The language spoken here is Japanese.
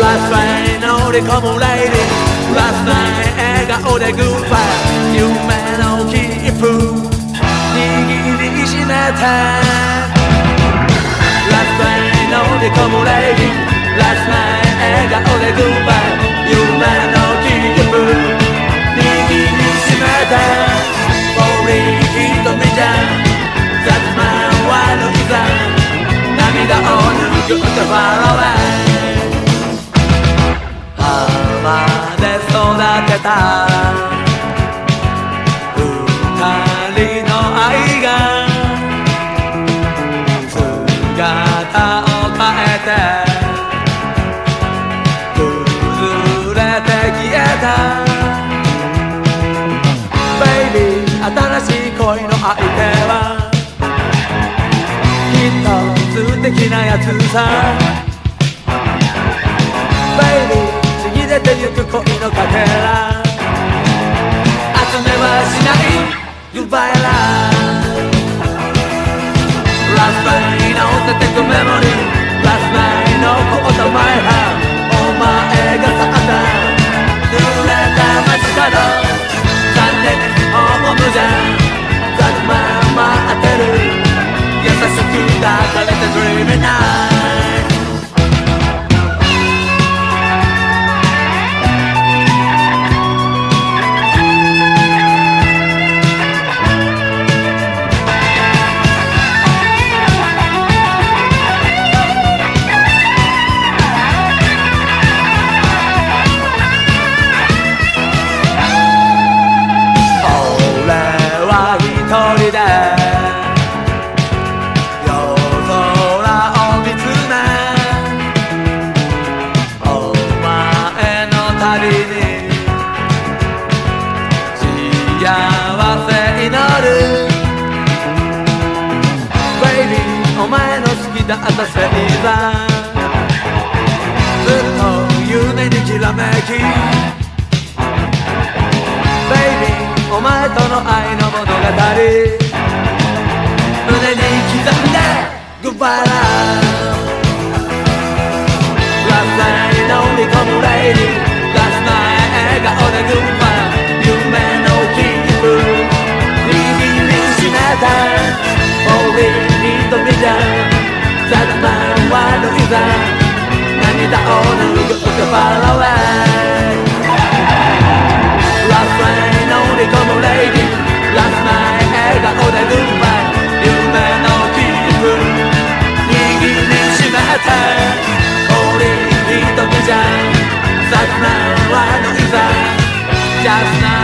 Last night 乗り込むレイディ Last night 笑顔でグッバイ夢の切符握りしめて Last night 乗り込むレで育てた。二人の愛が。姿を変えて。崩れて消えた。Baby 新しい恋の相手は。きっと素敵なやつさ。Goodbye love Last night 直せてくメモリー Last night のコートマイハーお前が去った濡れた街角残念ホームじゃざるま待ってる優しく抱かれて Dreaming night. 人で。夜空を見つめ。お前の旅に幸せ祈る。Baby お前の好きだった星座。ずっと夢にきらめき。Baby お前との愛の物語。れ胸に刻んでグッバイララスナに飲み込むレイディーラスナイ笑顔でグッバイ夢のキープ耳にしめたオーリーに飛び出た雑な悪いざ涙を拭う last night.